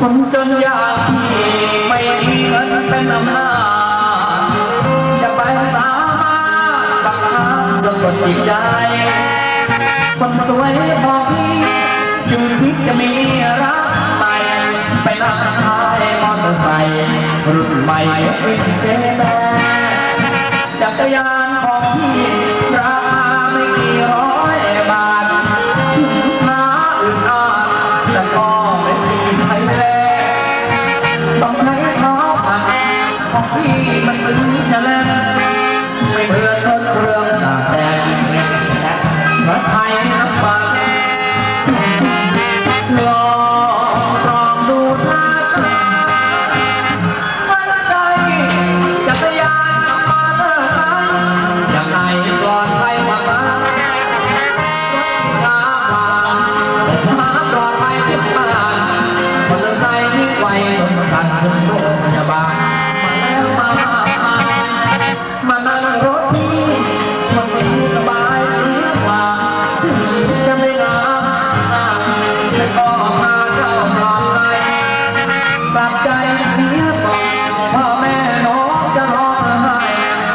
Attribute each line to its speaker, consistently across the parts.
Speaker 1: คนจนยากที่ไม่มีเงินเป็นอำนาจจะไปสามารถบังคับจนกดจิตใจ คนสวยพอพี่จึงคิดจะมีรักใหม่ไปนั่งท้ายมอเตอร์ไซค์รุ่นใหม่เป็นเจ๊แม่จักรยาน ขอ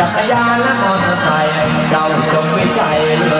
Speaker 1: จักรยานและมอเตอร์ไซค์เราจงวิจัยเลือ